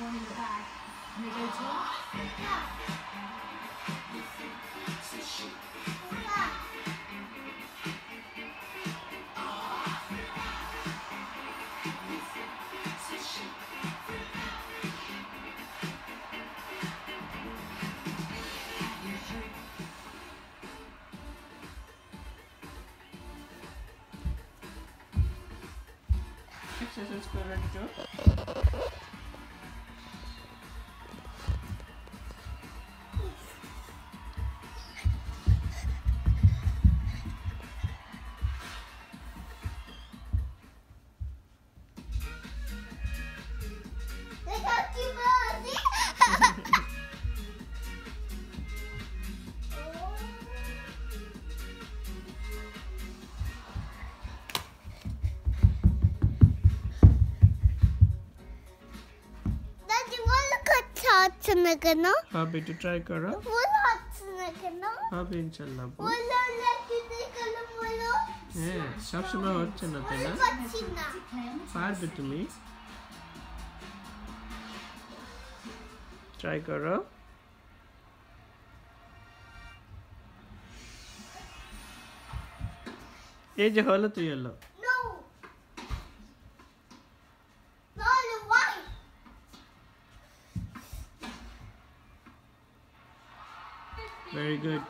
one in the back, and they go to is good, to. হচ্ছে না কেন হবে একটু ট্রাই করো বলো হচ্ছে না কেন হবে ইনশাল্লাহ আপু। বলো হ্যাঁ সবসময় হচ্ছে না তাই না পারবে তুমি ট্রাই করো এই যে হলো তুই হলো Very good.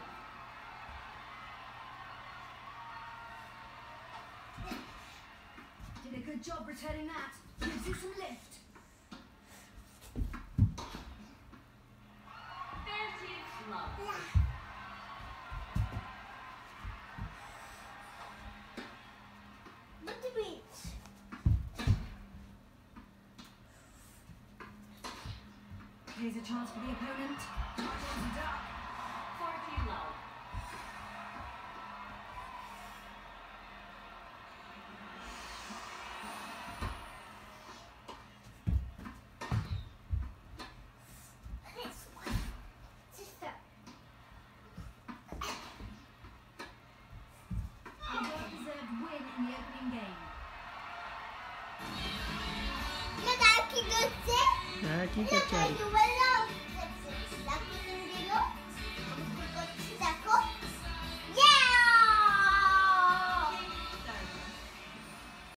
Did a good job returning that. Gives you some lift. Here's a chance for the opponent. É, quem que é, Kelly?